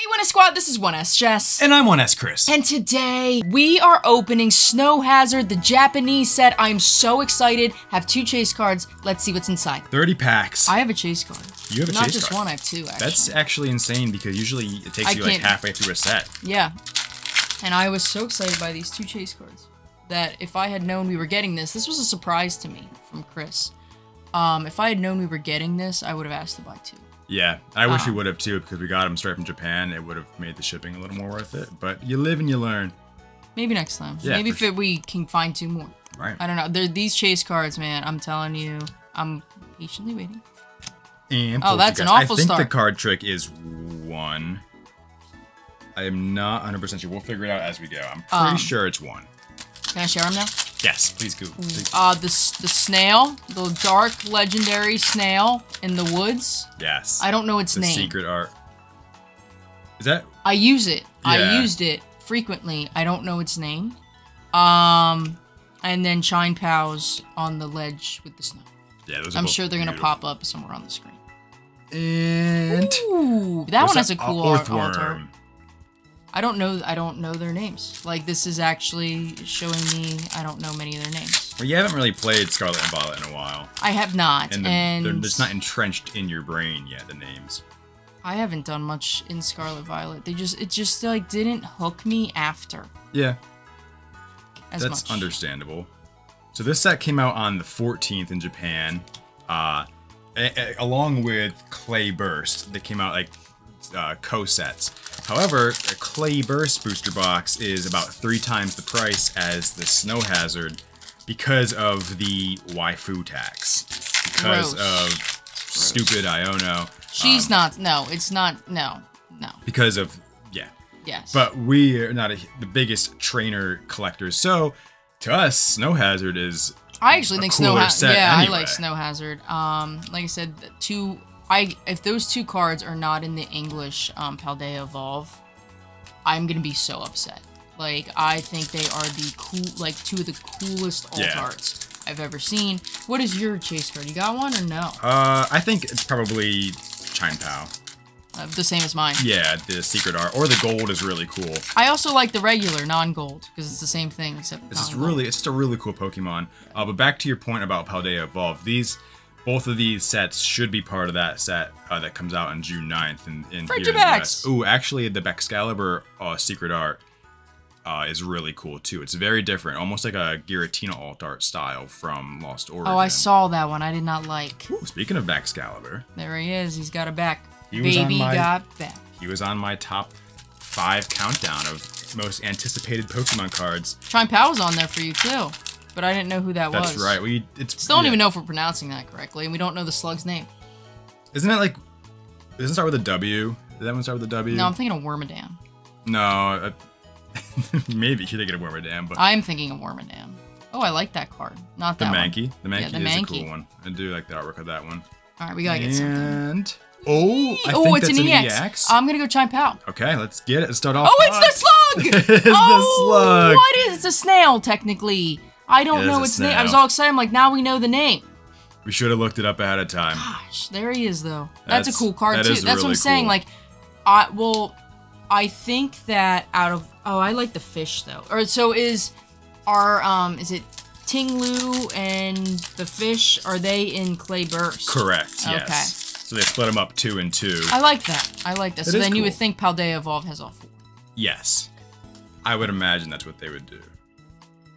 Hey, One Squad, this is 1S Jes. And I'm 1S Chris. And today we are opening Snow Hazard, the Japanese set. I'm so excited. Have two chase cards. Let's see what's inside. 30 packs. I have a chase card. You have a Not chase just card. one, I have two actually. That's actually insane because usually it takes I you like halfway through a set. Yeah. And I was so excited by these two chase cards that if I had known we were getting this, this was a surprise to me from Chris. Um, if I had known we were getting this, I would have asked to buy two. Yeah, I wish we Ah. would have too because we got them straight from Japan. It would have made the shipping a little more worth it. But you live and you learn. Maybe next time. Yeah, Maybe if it, we can find two more. Right. I don't know. They're, these chase cards, man, I'm telling you, I'm patiently waiting. And Oh, that's an awful I think start. the card trick is one. I am not 100% sure. We'll figure it out as we go. I'm pretty Um, sure it's one. Can I share them now? Yes, please go. Please. Uh, the, the snail, the dark legendary snail in the woods. yes. I don't know its the name. secret art. Is that? I use it. I used it frequently. I don't know its name. Um, and then Chien-Pao's on the ledge with the snow. Yeah, those are I'm sure they're gonna pop up somewhere on the screen. And Ooh, that one has a cool art Earthworm. altar. I don't know. I don't know their names. Like this is actually showing me. I don't know many of their names. Well, you haven't really played Scarlet and Violet in a while, I have not, and, and, they're, just not entrenched in your brain yet. The names. I haven't done much in Scarlet Violet. They just it just like didn't hook me after Yeah, as that's much. understandable. So this set came out on the 14th in Japan, uh, along with Clay Burst. They came out like uh, co-sets. However, a Clay Burst booster box is about three times the price as the Snow Hazard because of the waifu tax. Because Gross. of stupid Iono. She's um, not. No, it's not. No, no. Because of yeah. Yes. But we are not a, the biggest trainer collectors, so to us, Snow Hazard is I actually think Snow Hazard. Yeah, I like Snow Hazard. Um, like I said, two. I if those two cards are not in the English um, Paldea Evolve, I'm gonna be so upset. Like I think they are the cool, like two of the coolest alt Yeah. arts I've ever seen. What is your chase card? You got one or no? Uh, I think it's probably Chien-Pao. Uh, the same as mine. Yeah, the secret art or the gold is really cool. I also like the regular non-gold because it's the same thing except It's really, it's just a really cool Pokemon. Uh, but back to your point about Paldea Evolve, these, both of these sets should be part of that set uh, that comes out on June 9th in, in here in the! US. Ooh, actually, the Excalibur uh, secret art uh, is really cool too. It's very different, almost like a Giratina alt art style from Lost Origin. Oh, I saw that one. I did not like. Ooh, speaking of Excalibur, There he is. He's got a back. He Baby my- got back. he was on my top five countdown of most anticipated Pokemon cards. Chime Pow was on there for you too, but I didn't know who that That's was. That's right. We it's Still don't yeah. even know if we're pronouncing that correctly, and we don't know the slug's name. Isn't it like? Doesn't start with a W? Did that one start with a W? No, I'm thinking of Wormadam. No, uh, maybe you're thinking of Wormadam, but I'm thinking of Wormadam. Oh, I like that card. Not the that one. The Mankey Yeah, the is a cool one. I do like the artwork of that one. All right, we gotta get something. And oh, I oh, think it's that's an an EX. EX. I'm gonna go Chime Pow. okay, let's get it. Let's start off. Oh, it's the slug! It's the oh, slug. What is it's a snail technically? I don't It know its name. I was all excited. I'm like, now we know the name. We should have looked it up ahead of time. Gosh, there he is though. That's, a cool card that too. That's what I'm really saying. cool. Like, I well, I think that out of oh, I like the fish though. Or so is our um is it Ting-Lu and the fish? Are they in Clay Burst? Correct. Yes. Okay. So they split them up two and two. I like that. I like that. It so then you would think Paldea Evolve has all four. yes. I would imagine that's what they would do.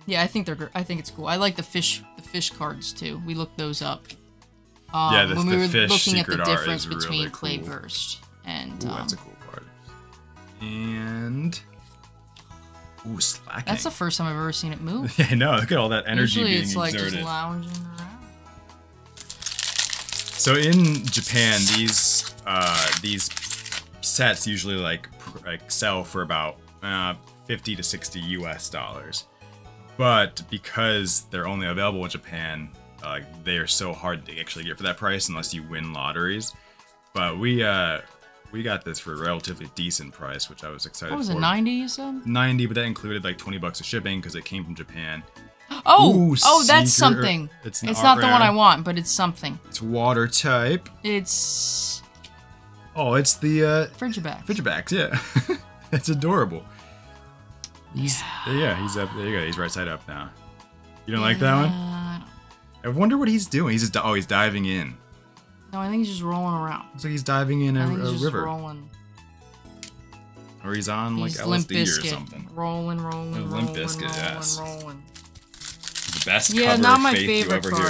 Yeah, I think they're. I think it's cool. I like the fish. The fish cards too. We looked those up. Um, Yeah, the- when we the were looking at the difference between really Clay cool. Burst and Ooh, um, that's a cool card. And ooh, slacking. that's the first time I've ever seen it move. Yeah, I know. Look at all that energy Usually being it's like just lounging around. So in Japan, these uh, these sets usually like pr- like sell for about uh, 50 to 60 US dollars. But because they're only available in Japan, uh, they are so hard to actually get for that price unless you win lotteries. But we uh, we got this for a relatively decent price, which I was excited What was for. it? Ninety? You said? 90, but that included like 20 bucks of shipping because it came from Japan. Oh, Ooh, oh, that's secret- something. it's It's, not the one. I want, but it's something. It's water type. It's Oh, it's the uh, Frigibax. Fidgebacks, yeah. That's adorable. He's yeah. he's up. There you go. He's right side up now. You don't like that one? I wonder what he's doing. He's just oh, he's diving in. No, I think he's just rolling around. Looks like he's diving in a, I think he's a just river, rolling. or he's on like he's Limp LSD or something. Rolling, rolling, Oh, rolling, Limp Bizkit, rolling, yes. rolling. The best Yeah, cover not my Faith you favorite hear.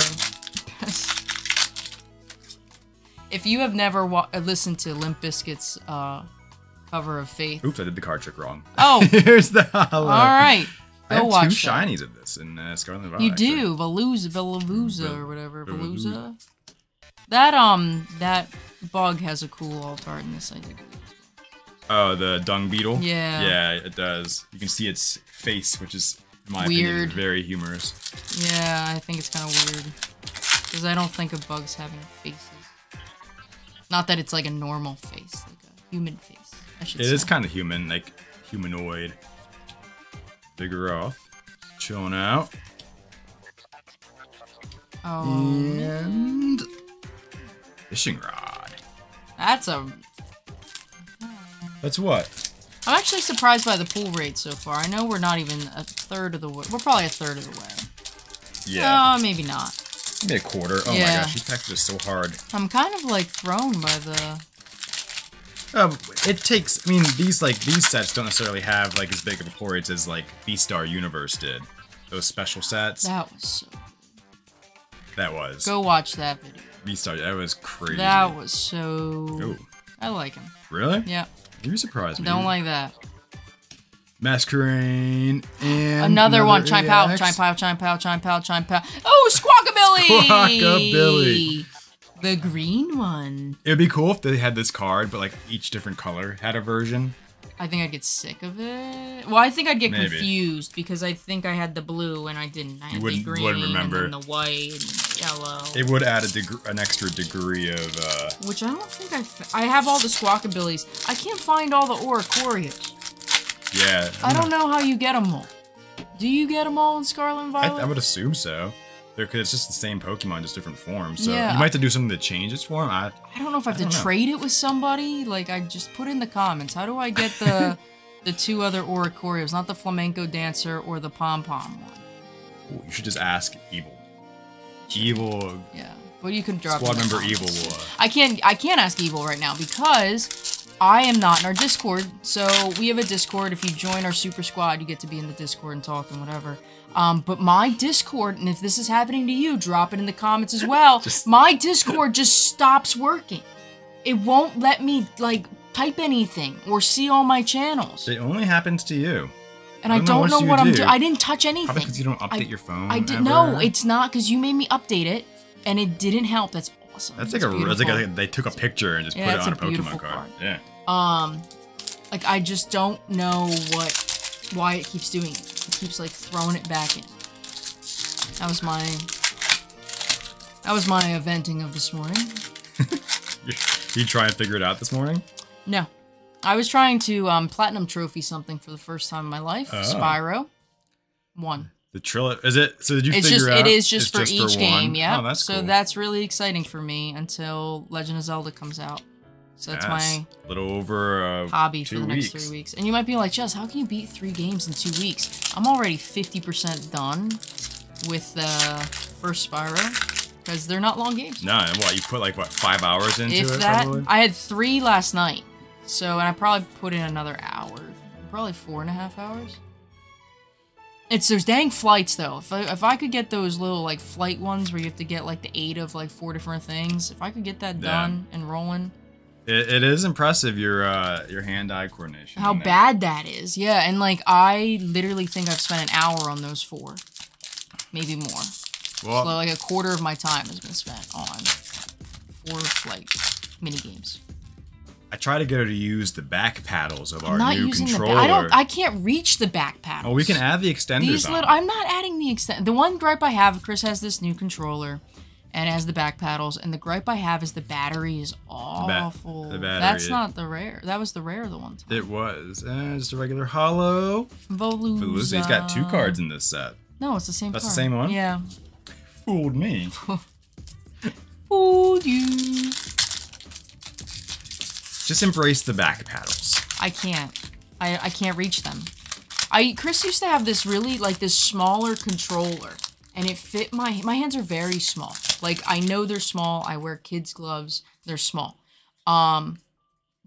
if you have never wa- listened to Limp Bizkit's uh, cover of Faith, Oops, I did the card trick wrong. oh, Here's the holo. all right, I go have watch two that. shinies of this in uh, Scarlet and Violet. You actually. do Veluza, Veluza, or whatever, Veluza. Veluza. That um, that bug has a cool alt art in this. I think. Oh, the dung beetle. Yeah. Yeah, it does. You can see its face, which is in my opinion Weird. very humorous. Yeah, I think it's kind of weird because I don't think of bugs having faces. Not that it's like a normal face, like a human face. It say. is kind of human, like humanoid. Bigger off, chilling out, Oh, and fishing rod. that's a. That's what. I'm actually surprised by the pool rate so far. I know we're not even a third of the way. We're probably a third of the way. Yeah, Uh, maybe not. maybe a quarter. Oh my gosh, she packed this so hard. I'm kind of like thrown by the. Um, it takes. I mean, these like these sets don't necessarily have like as big of a rates as like VSTAR Universe did. Those special sets. That was so. That was Go watch that video. VSTAR. That was crazy. That was so. Ooh, I like him. really? Yeah, You surprised me. don't like that. Masquerade and Another, one. Chime pow, chime pow, chime pow, chime pow, chime pow. Oh, Squawkabilly! Squawkabilly. The green one. It would be cool if they had this card, but like each different color had a version. I think I'd get sick of it. Well, I think I'd get Maybe. confused because I think I had the blue and I didn't. I had the wouldn't- green wouldn't remember. and the white and yellow. It would add a an extra degree of. uh which I don't think I... I have all the Squawkabillies. I can't find all the Oricorios. Yeah. I don't know how you get them all. Do you get them all in Scarlet and I, Violet? I would assume so. Because it's just the same Pokemon, just different forms. So Yeah. you might have to do something to change its form. I, I don't know if I have I to know. trade it with somebody. Like, I just put in the comments. How do I get the the two other Oricorios? Not the Flamenco Dancer or the Pom Pom one. Ooh, you should just ask Evil. Evil Yeah, but you can drop. squad member Evil will. Uh, I can't. I can't ask Evil right now because I am not in our Discord. So we have a Discord. If you join our Super Squad, you get to be in the Discord and talk and whatever. Um, but my Discord, and if this is happening to you, drop it in the comments as well. Just- my Discord just stops working. It won't let me like type anything or see all my channels, it only happens to you. and I I don't know don't what know you what I'm doing. I didn't touch anything. Probably because you don't update I- your phone. I did ever. no, it's not because you made me update it, and it didn't help. That's awesome. That's like a. That's like a, they took a picture and just Yeah, put it on a a Pokemon card. card. Yeah. Um, like I just don't know what, why it keeps doing it. It keeps like throwing it back in. That was my, that was my eventing of this morning. You, try and figure it out this morning. No, I was trying to um platinum trophy something for the first time in my life. Oh. Spyro, one. The Trillo is it? So did you It's figure just out? it is just for each game, yeah. Oh, that's so cool. that's really exciting for me until Legend of Zelda comes out. So that's Yes. my little over uh, hobby two for the next weeks. three weeks. And you might be like, Jes, how can you beat three games in two weeks? I'm already 50% done with the first Spyro because they're not long games. No, and what you put like what five hours into if it? that, probably? I had three last night. So, and I probably put in another hour, probably four and a half hours. It's those dang flights though. If I, if I could get those little like flight ones where you have to get like the eight of like four different things, if I could get that Yeah. done and rolling, It, it is impressive your uh your hand-eye coordination. how bad that is. Yeah, and like I literally think I've spent an hour on those four, maybe more. Well, So like a quarter of my time has been spent on four flight mini games. I try to get her to use the back paddles of our I'm not new using controller. the. Ba- I don't. I can't reach the back paddles. oh, we can add the extenders These little. I'm not adding the extent. The one gripe I have, Chris has this new controller, and it has the back paddles, and the gripe I have is the battery is awful. the battery That's not the rare. That was the rare of the one time. it was uh, just a regular holo. Voluza. Veluza. He's got two cards in this set. No, it's the same. That's the same one? Yeah. Fooled me. Fooled you. Just embrace the back paddles. I can't. I I can't reach them. I Chris used to have this really like this smaller controller, and it fit my my hands are very small. Like I know they're small. I wear kids gloves. They're small. Um,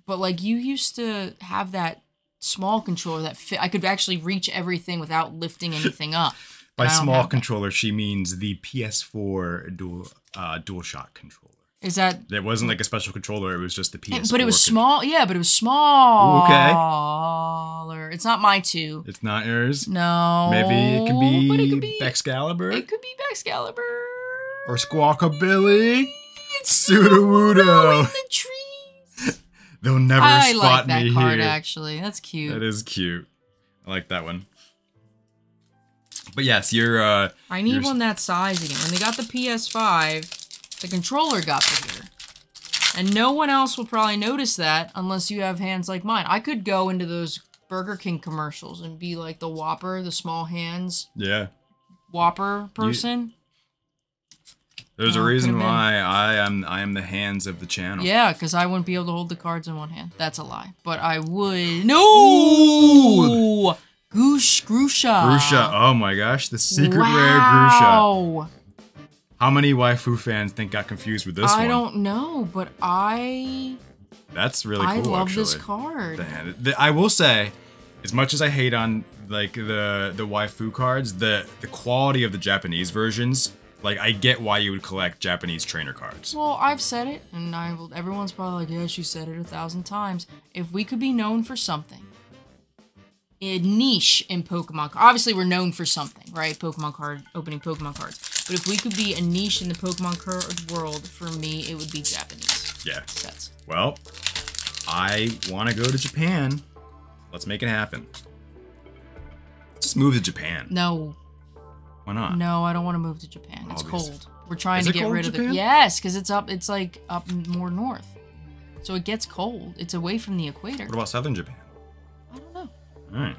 but like you used to have that small controller that fit. I could actually reach everything without lifting anything up. By and I don't small have that. controller, she means the PS4 dual uh, DualShock controller. Is that? It wasn't like a special controller; it was just the PS4. But it was small. Yeah, but it was small. okay. It's not my two. It's not yours. No. Maybe it could be, But it could be. Excalibur It could be Excalibur. Or Squawkabilly. It's Sudowoodo. in the trees. They'll never I spot like that me card here. actually. That's cute. That is cute. I like that one. But yes, you're uh I need one that size again. When they got the PS5, the controller got bigger. And no one else will probably notice that unless you have hands like mine. I could go into those Burger King commercials and be like the Whopper, the small hands yeah. Whopper person. There's Oh, a reason why I am I am the hands of the channel. Yeah, because I wouldn't be able to hold the cards in one hand. That's a lie. But I would. No! Goosh, Grusha. Grusha. Oh my gosh, the secret rare Grusha. Wow. How many waifu fans think got confused with this I one? I don't know, but I That's really I cool. love actually. this card. The hand- the- I will say, as much as I hate on like the the waifu cards, the the quality of the Japanese versions, like I get why you would collect Japanese trainer cards. Well, I've said it, and I will. Everyone's probably like, "Yes, you said it a thousand times." If we could be known for something, a niche in Pokemon, obviously we're known for something, right? Pokemon card opening Pokemon cards. But if we could be a niche in the Pokemon card world, for me, it would be Japanese Yeah. sets. Well, I want to go to Japan. Let's make it happen. Just move to Japan. No, Why not? no, I don't want to move to Japan. It's Obvious. cold. We're trying Is to get cold in rid of Japan? the yes, because it's up. It's like up more north, so it gets cold. It's away from the equator. What about southern Japan? I don't know. All right.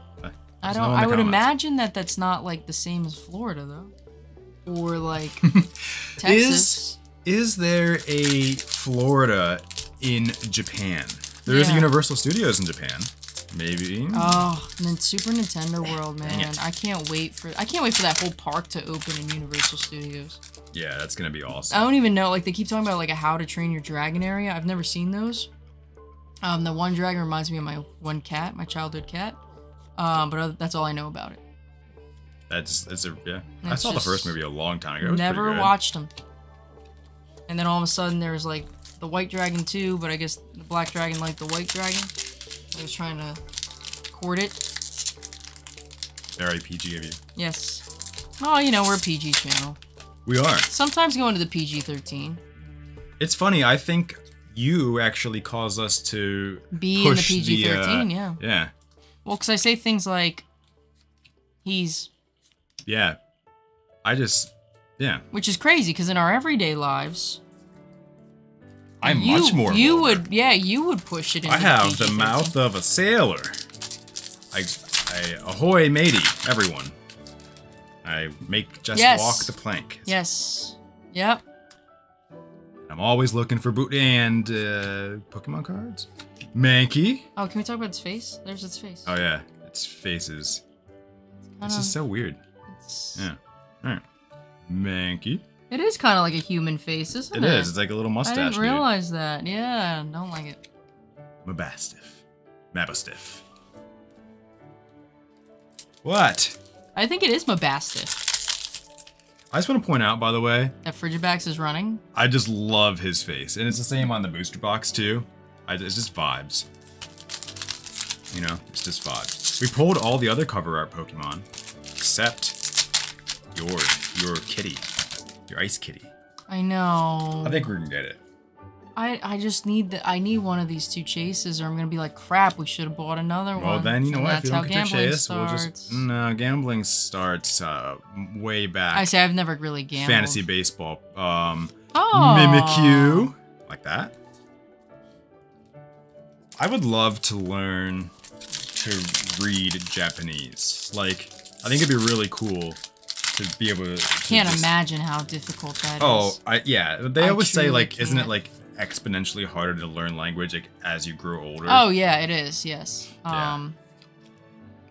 I don't. know I the would comments. imagine that that's not like the same as Florida though, or like Texas. Is is there a Florida in Japan? There is a Universal Studios in Japan. Maybe. Oh, and then Super Nintendo World, man! I can't wait for. I can't wait for that whole park to open in Universal Studios. Yeah, that's gonna be awesome. I don't even know. Like they keep talking about like a How to Train Your Dragon area. I've never seen those. Um, the one dragon reminds me of my one cat, my childhood cat. Um, but that's all I know about it. That's it's a yeah. I saw the first movie a long time ago. Was Never good. watched them. And then all of a sudden there's like the white dragon too, but I guess the black dragon liked the white dragon. I was trying to court it. Very PG of you. Yes. Oh, you know, we're a PG channel. We are. Sometimes going to the PG 13. It's funny. I think you actually cause us to Be in the PG 13, uh, yeah. Yeah. Well, because I say things like, he's, Yeah. I just yeah. which is crazy because in our everyday lives, I'm you, much more. You vulgar. would, yeah, you would push it into I have the PG-13. mouth of a sailor. I, I ahoy matey, everyone. I make just Yes. walk the plank. Yes. Yep. I'm always looking for boot and uh, Pokemon cards. Mankey. Oh, can we talk about its face? There's its face. Oh yeah, its faces. This is so weird. it's- Yeah. All right. Mankey. It is kind of like a human face, isn't It it? is. It's like a little mustache. I didn't dude. realize that. Yeah, don't like it. Mabosstiff. Mabosstiff. What? I think it is Mabosstiff. I just want to point out, by the way, That Frigibax is running. I just love his face, and it's the same on the booster box too. I, it's just vibes. You know, it's just vibes. We pulled all the other cover art Pokemon, except your your kitty, your ice kitty. I know. I think we can get it. I I just need the I need one of these two chases, or I'm gonna be like, crap. We should have bought another Well, one. Well, then you know And what? If you don't get your gambling chase, we'll just no. Gambling starts uh, way back. I say I've never really gambled. Fantasy baseball. Um, Oh. Mimikyu, like that. I would love to learn to read Japanese. Like, I think it'd be really cool to be able to. to Can't just- imagine how difficult that is. Oh, I, yeah. They I always say like, isn't it like exponentially harder to learn language like, as you grow older. Oh yeah, it is. Yes. Yeah. Um,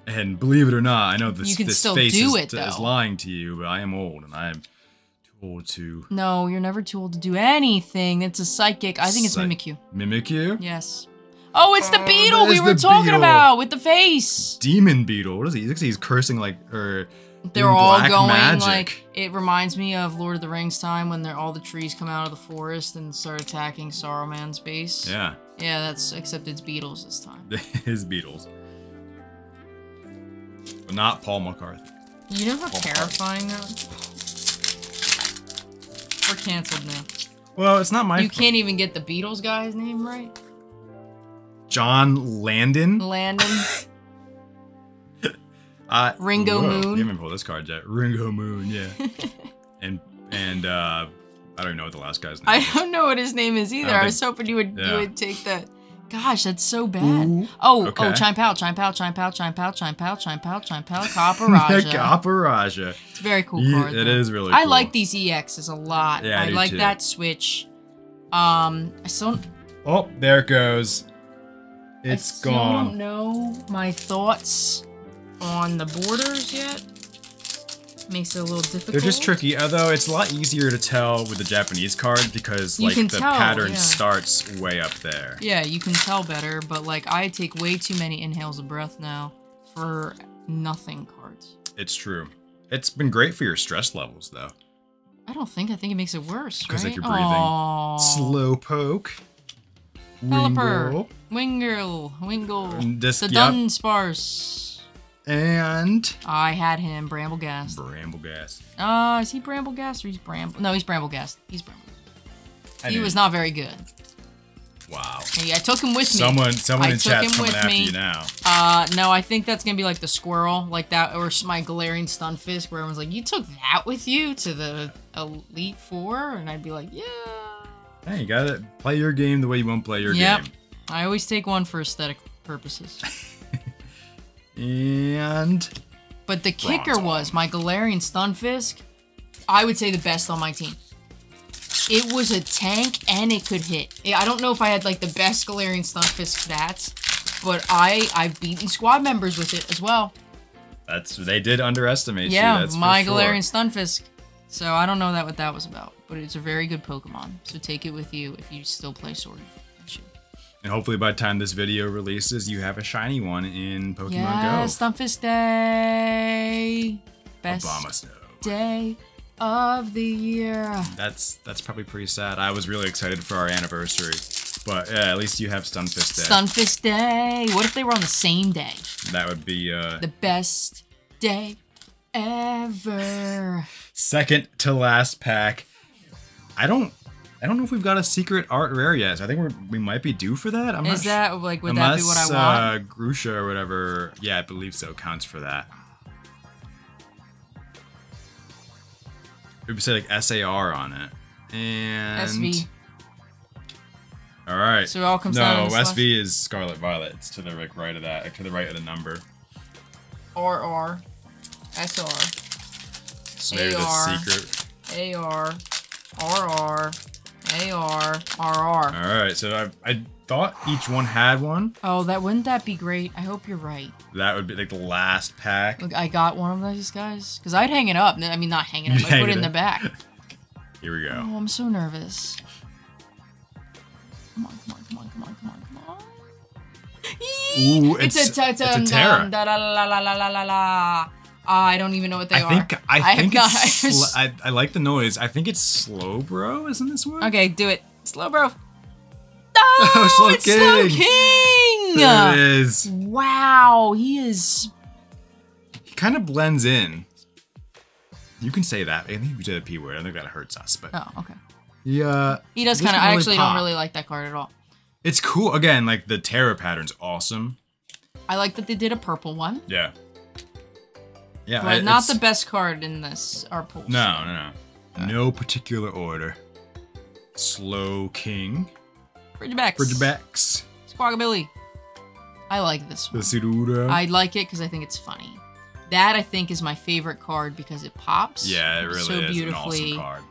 And believe it or not, I know this, You can this still face do is, it, is though. lying to you, but I am old and I am too old to no, you're never too old to do anything. It's a psychic. I think it's Psych- Mimikyu. mimic you. Yes. Oh, it's the Oh, beetle that we were talking beetle. about with the face. Demon beetle. What is he? He looks like he's cursing like or They're all going magic. like it reminds me of Lord of the Rings time when they're all the trees come out of the forest and start attacking Saruman's base. Yeah, Yeah, that's except it's Beatles this time. his Beatles. But not Paul McCarthy. You know how Paul terrifying that? We're canceled now. Well, it's not my you can't even get the Beatles guy's name right. John Landon. Landon. Uh, Ringo whoa, Moon. You haven't pulled this card yet. Ringo Moon, yeah. and and uh, I don't even know what the last guy's name. I is. don't know what his name is either. I don't I, was think- hoping you would you would take that. Gosh, that's so bad. Ooh, oh, okay. oh, chime pal, chime pal, chime pal, chime pal, chime pal, chime pal, chime pal, Kaparaja. Kaparaja. It's a very cool Ye- card. it though. is really I cool. like these EXs a lot. Yeah, I I, do like too. that switch. Um, I still, Oh, there it goes. I It's still don't know my thoughts on the borders yet. Makes it a little difficult. They're just tricky, although it's a lot easier to tell with the Japanese card because You like the tell, pattern yeah. starts way up there. Yeah, you can tell better, but like I take way too many inhales of breath now for nothing cards. It's true. It's been great for your stress levels though. I don't think. I think it makes it worse. 'Cause, like, right? you're breathing. Slow poke. Pelipper, Wingull. Wingull, Wingull, this- the yep. Dunsparce. And I had him Brambleghast. Brambleghast. Uh, is he Brambleghast or he's Bramble? No, he's Brambleghast. He's Bramble. I He knew- was not very good. Wow. Hey, I took him with me. Someone, someone I in chat's him coming with after me. you now. Uh, no, I think that's gonna be like the squirrel, like that, or my Galarian Stunfisk, where everyone's like, "You took that with you to the Elite Four? and I'd be like, "Yeah." Hey, you gotta play your game the way you won't play your Yep. game. I always take one for aesthetic purposes. And But the kicker was my Galarian Stunfisk. I would say the best on my team. It was a tank and it could hit. I don't know if I had like the best Galarian Stunfisk stats, but I I've beaten squad members with it as well. that's they did underestimate you. Yeah, That's for my sure. Galarian Stunfisk. So I don't know that what that was about, but it's a very good Pokemon. So take it with you if you still play Sword. And hopefully by the time this video releases, you have a shiny one in Pokemon Yeah, Go. Stunfisk Day. Best Obama Snow. day of the year. That's that's probably pretty sad. I was really excited for our anniversary, but yeah, at least you have Stunfisk Day. Stunfisk Day. What if they were on the same day? that would be uh, The best day ever. second to last pack. I don't. I don't know if we've got a secret art rare yet. So I think we're, we might be due for that. I'm not Is that like would Unless that be what I want? uh, Grusha or whatever, yeah, I believe so, counts for that. We would say like SAR on it, and SV. All right. So it all comes no, down the SV is Scarlet Violet. It's to the like, right of that, like, to the right of the number. RR. SR. So maybe AR. the secret. AR. RR. AR. RR. All right. So I, I thought each one had one. Oh, that wouldn't that be great? I hope you're right. That would be like the last pack. Look, I got one of those guys because I'd hang it up. I mean, not hang it up. You'd I hang put it in the back. Here we go. Oh, I'm so nervous. Come on, come on, come on, come on, come on, come on. Ooh, it's, it's- a it's a dum Tera. dum, da la la la la la Ah, I don't even know what they I are. think I, have think it's I, I like the noise. I think it's slow, bro. Isn't this one? okay, do it. Slow, bro. Oh, Slow it's Slow King. King. There it is. Wow, he is. He kind of blends in. You can say that. I think we did a p word. I think that hurts us, but Oh, okay. yeah, He does kind of. doesn't I actually pop. don't really like that card at all. it's cool. Again, like the Tera pattern's awesome. I like that they did a purple one, Yeah. Yeah, but I- not the best card in this our pool. No, no, no. No particular order. Slow King. Ridgebacks. Ridgebacks. Squawkabilly. I like this The one. Sudura. I like it because I think it's funny. That I think is my favorite card because it pops. yeah, it really so is beautifully. an awesome card.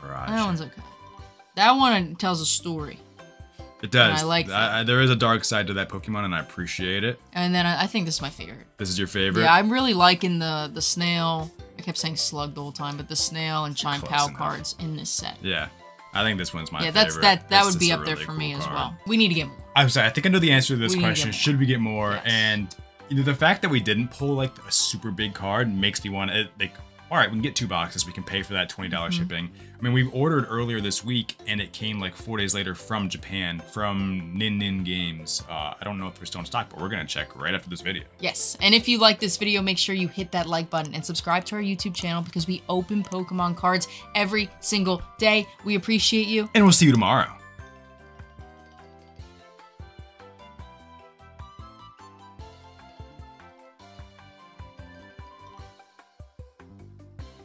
Barrage. That one's okay. That one tells a story. It does. I like that. I- there is a dark side to that Pokemon, and I appreciate it. And then I, I think this is my favorite. This is your favorite. Yeah, I'm really liking the the snail. I kept saying slug the whole time, but the snail and chime pow enough. cards in this set. Yeah. I think this one's my yeah, favorite. that's that. That would be up there really for cool me as well. We need to get more. I'm sorry. I think I know the answer to this We question. Should we get more? Yes. And you know, the fact that we didn't pull like a super big card makes me want to like. All right, we can get two boxes. We can pay for that twenty dollars Mm-hmm. shipping. I mean, we ordered earlier this week, and it came like four days later from Japan, from Nin Nin Games. Uh, I don't know if they're still in stock, but we're gonna check right after this video. Yes, and if you like this video, make sure you hit that like button and subscribe to our YouTube channel because we open Pokemon cards every single day. We appreciate you. And we'll see you tomorrow.